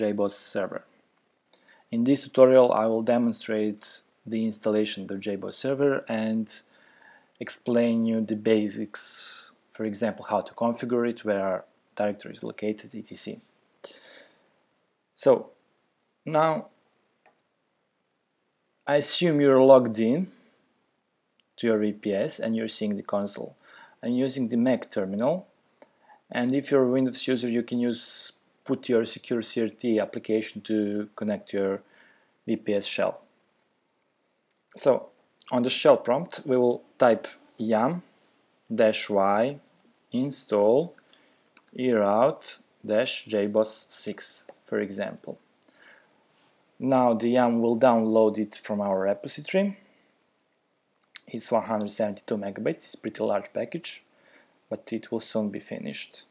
JBoss server. In this tutorial I will demonstrate the installation of the JBoss server and explain you the basics, for example how to configure it, where directory is located, etc. So now I assume you're logged in to your VPS and you're seeing the console. I'm using the Mac terminal and if you're a Windows user you can use put your secure CRT application to connect your VPS shell. So on the shell prompt we will type yum dash y install eroute dash jboss 6 for example. Now the yum will download it from our repository. It's 172 megabytes, it's a pretty large package, but it will soon be finished.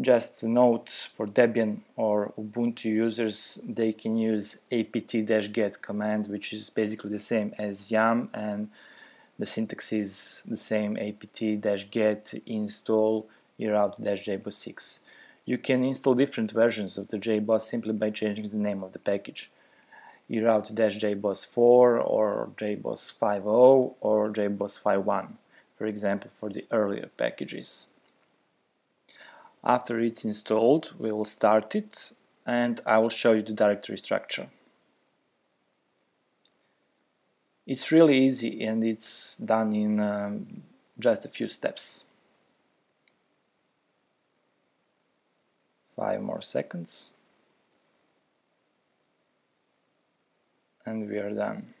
Just a note for Debian or Ubuntu users, they can use apt-get command, which is basically the same as yum, and the syntax is the same apt-get install eroute-jboss6. You can install different versions of the JBoss simply by changing the name of the package. eroute-jboss4 or jboss 5.0 or jboss 5.1, for example, for the earlier packages. After it's installed, we will start it and I will show you the directory structure. It's really easy and it's done in um, just a few steps. Five more seconds. And we are done.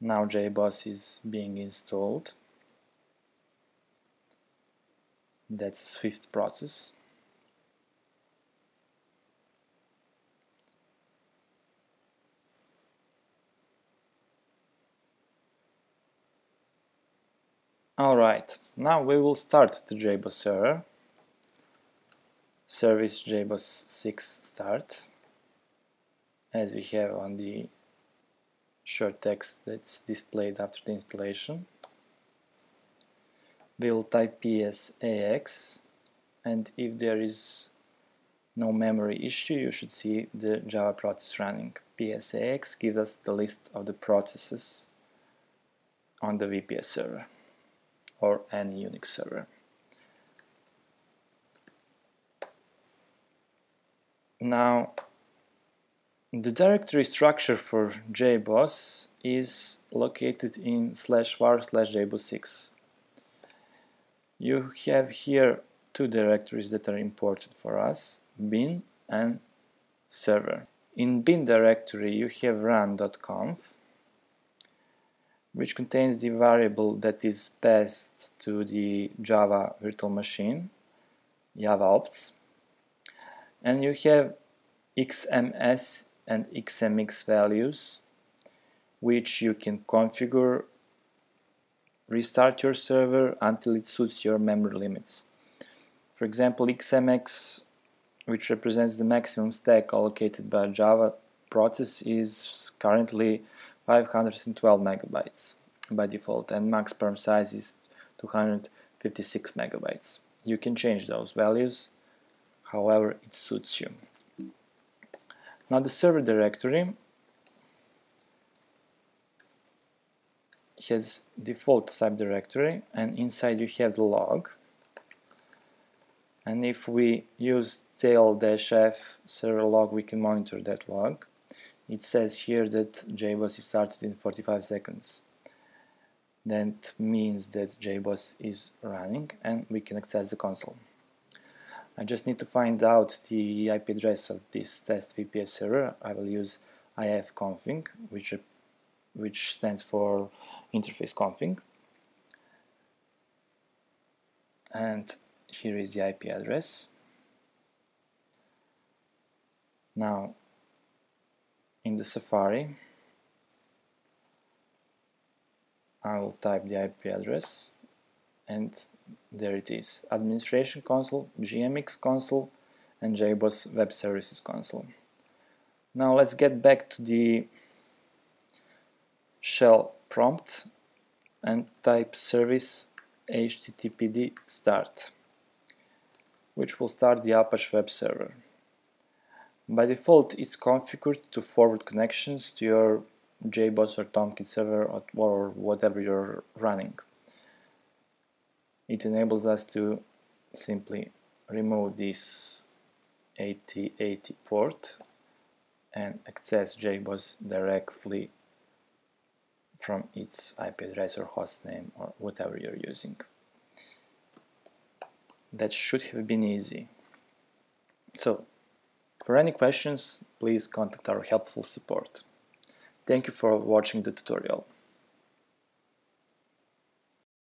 Now JBoss is being installed. That's Swift process. Alright, now we will start the JBoss server. Service JBoss 6 start as we have on the short text that's displayed after the installation we'll type psax and if there is no memory issue you should see the Java process running. psax gives us the list of the processes on the VPS server or any Unix server. Now the directory structure for JBoss is located in slash var slash jboss6 you have here two directories that are important for us, bin and server. In bin directory you have run.conf which contains the variable that is passed to the Java virtual machine, Java opts, and you have xms and xmx values which you can configure restart your server until it suits your memory limits. For example, XMX, which represents the maximum stack allocated by Java process, is currently 512 megabytes by default, and max perm size is 256 megabytes. You can change those values however it suits you. Now the server directory has default subdirectory and inside you have the log. And if we use tail-f server log we can monitor that log. It says here that JBoss is started in 45 seconds. That means that JBoss is running and we can access the console. I just need to find out the IP address of this test VPS server. I will use ifconfig which which stands for interface config. And here is the IP address. Now in the Safari I will type the IP address and there it is. Administration console, JMX console and JBoss web services console. Now let's get back to the shell prompt and type service httpd start which will start the Apache web server. By default, it's configured to forward connections to your JBoss or Tomcat server or, or whatever you're running. It enables us to simply remove this 8080 port and access JBoss directly from its IP address or host name or whatever you're using. That should have been easy. So, for any questions, please contact our helpful support. Thank you for watching the tutorial.